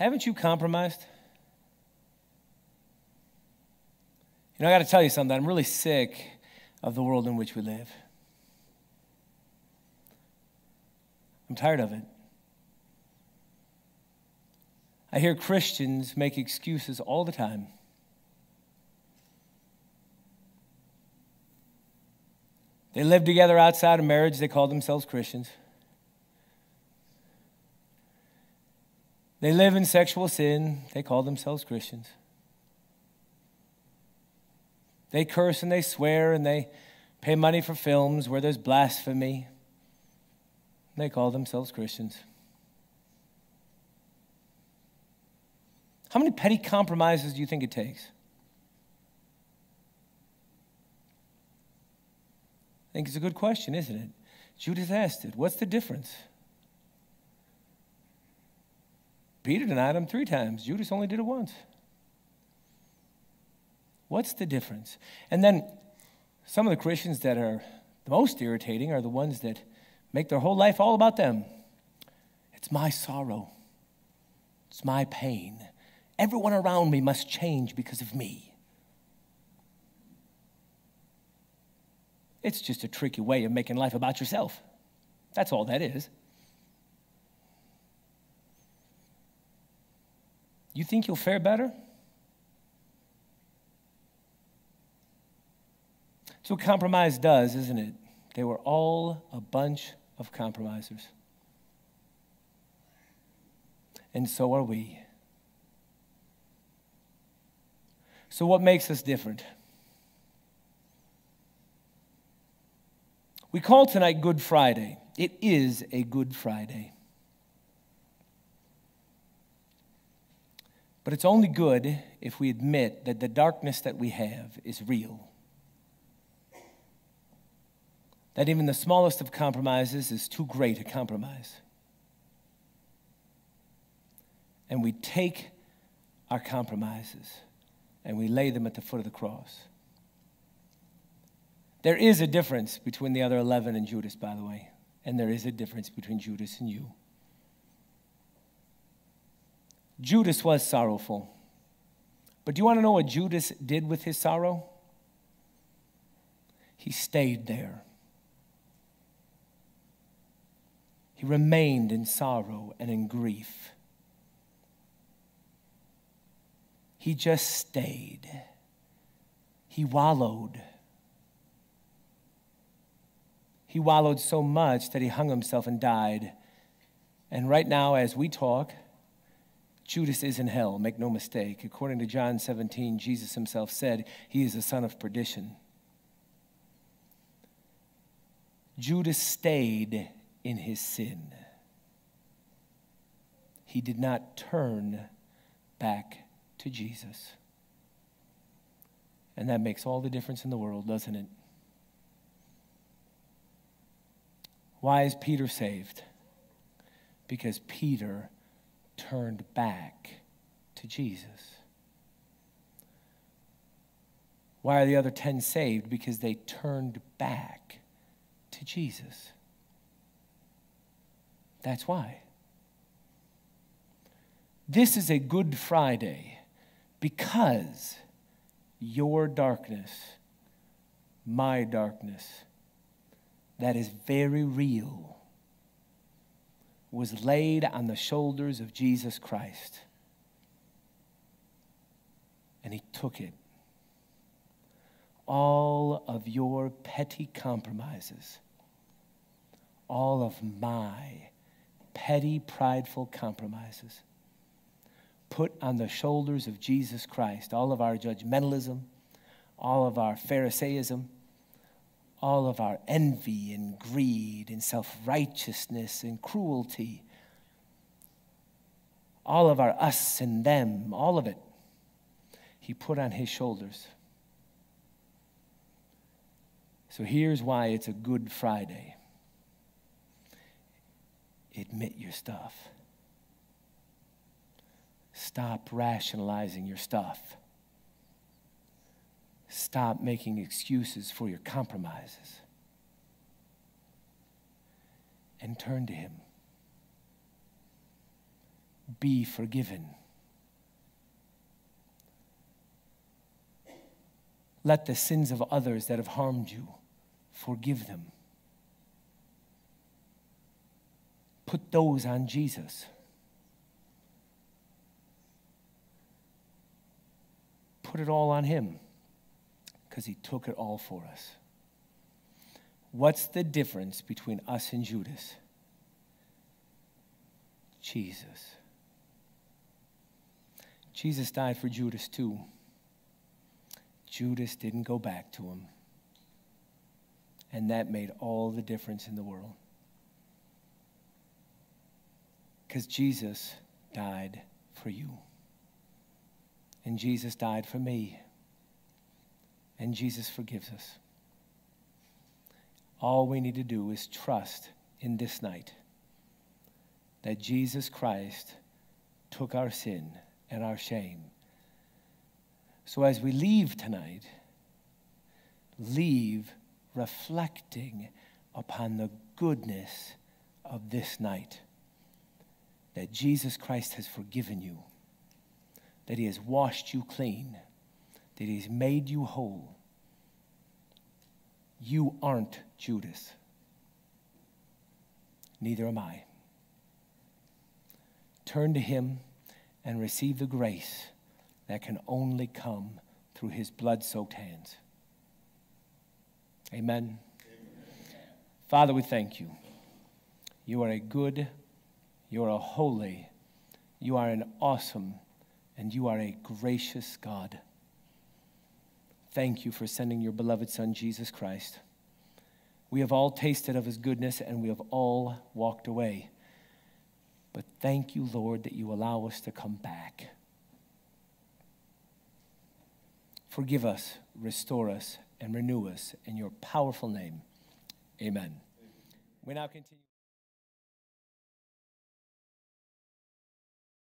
Haven't you compromised? You know, I got to tell you something. I'm really sick of the world in which we live. I'm tired of it. I hear Christians make excuses all the time. They live together outside of marriage, they call themselves Christians. They live in sexual sin, they call themselves Christians. They curse and they swear and they pay money for films where there's blasphemy. They call themselves Christians. How many petty compromises do you think it takes? I think it's a good question, isn't it? Judas asked it. What's the difference? Peter denied him three times. Judas only did it once. What's the difference? And then some of the Christians that are the most irritating are the ones that make their whole life all about them. It's my sorrow, it's my pain. Everyone around me must change because of me. It's just a tricky way of making life about yourself. That's all that is. You think you'll fare better? That's what compromise does, isn't it? They were all a bunch of compromisers. And so are we. So, what makes us different? We call tonight Good Friday. It is a Good Friday. But it's only good if we admit that the darkness that we have is real. That even the smallest of compromises is too great a compromise. And we take our compromises and we lay them at the foot of the cross. There is a difference between the other 11 and Judas, by the way, and there is a difference between Judas and you. Judas was sorrowful. But do you want to know what Judas did with his sorrow? He stayed there. He remained in sorrow and in grief. He just stayed. He wallowed. He wallowed so much that he hung himself and died. And right now, as we talk, Judas is in hell, make no mistake. According to John 17, Jesus himself said he is the son of perdition. Judas stayed in his sin. He did not turn back to Jesus. And that makes all the difference in the world, doesn't it? Why is Peter saved? Because Peter turned back to Jesus. Why are the other 10 saved? Because they turned back to Jesus. That's why. This is a Good Friday because your darkness, my darkness, that is very real was laid on the shoulders of Jesus Christ. And he took it. All of your petty compromises, all of my petty, prideful compromises put on the shoulders of Jesus Christ, all of our judgmentalism, all of our Pharisaism all of our envy and greed and self righteousness and cruelty, all of our us and them, all of it, he put on his shoulders. So here's why it's a good Friday admit your stuff. Stop rationalizing your stuff. Stop making excuses for your compromises and turn to Him. be forgiven. Let the sins of others that have harmed you, forgive them. Put those on Jesus. Put it all on Him because He took it all for us. What's the difference between us and Judas? Jesus. Jesus died for Judas too. Judas didn't go back to him. And that made all the difference in the world. Because Jesus died for you. And Jesus died for me. And Jesus forgives us. All we need to do is trust in this night that Jesus Christ took our sin and our shame. So as we leave tonight, leave reflecting upon the goodness of this night. That Jesus Christ has forgiven you, that He has washed you clean, that He's made you whole. You aren't Judas. Neither am I. Turn to Him and receive the grace that can only come through His blood soaked hands. Amen. Amen. Father, we thank you. You are a good, you are a holy, you are an awesome, and you are a gracious God. Thank you for sending your beloved Son, Jesus Christ. We have all tasted of his goodness and we have all walked away. But thank you, Lord, that you allow us to come back. Forgive us, restore us, and renew us in your powerful name. Amen. We now continue.